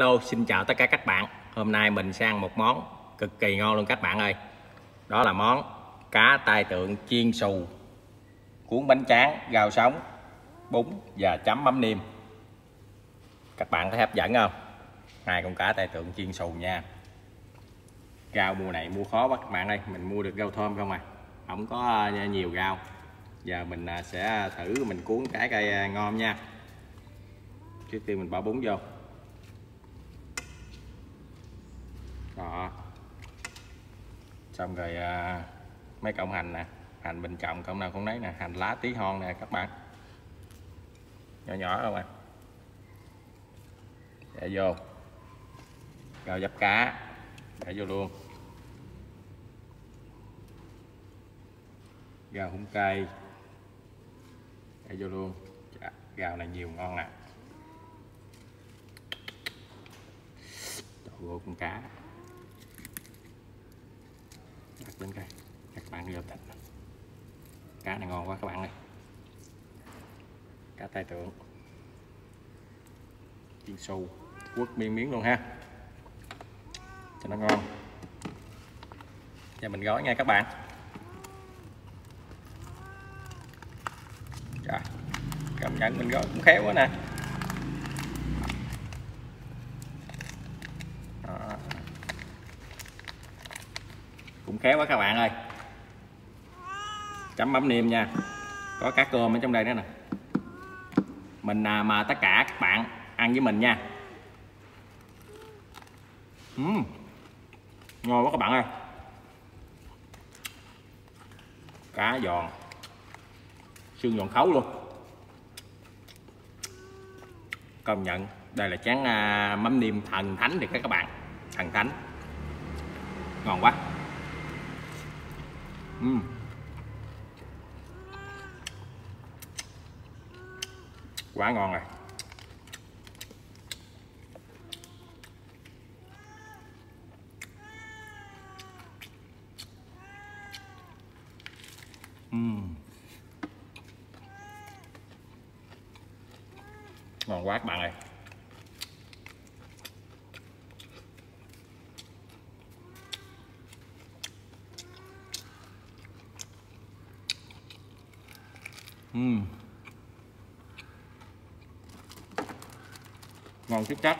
Hello, xin chào tất cả các bạn. Hôm nay mình sang một món cực kỳ ngon luôn các bạn ơi. Đó là món cá tai tượng chiên xù Cuốn bánh tráng, gào sống, bún và chấm mắm niêm Các bạn thấy hấp dẫn không? Hai con cá tai tượng chiên xù nha. Rau mùa này mua khó quá các bạn ơi. Mình mua được rau thơm không à? Không có ờ, nhiều rau. Giờ mình ờ, sẽ thử mình cuốn cái cây ờ, ngon nha. Trước tiên mình bỏ bún vô đó xong rồi à, mấy cọng hành nè, hành bình trọng cọng nào cũng lấy nè, hành lá tí hon nè, các bạn. Nhỏ nhỏ các bạn à? để vô. Rau dắp cá để vô luôn. Rau húng cây để vô luôn. Rau này nhiều ngon nè. À. đồ con cá đặt lên cây các bạn vô thịt cá này ngon quá các bạn ơi. Cá tai tượng. Chiên xù. Quất miếng miếng luôn ha. Cho nó ngon. Giờ mình gói nha các bạn. Trời, cảm nhận mình gói cũng khéo quá nè. Cũng khéo quá các bạn ơi. Chấm mắm niêm nha. Có cá cơm ở trong đây nữa nè. Mình à, mà tất cả các bạn ăn với mình nha. Uhm. ngon quá các bạn ơi. Cá giòn. Xương giòn khấu luôn. Công nhận đây là chén à, mắm niêm thần thánh thì các bạn. Thần thánh. Ngon quá uhm. quá ngon rồi uhm. ngon quá các bạn ơi uhm. ngon chắc chắc